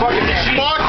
Fucking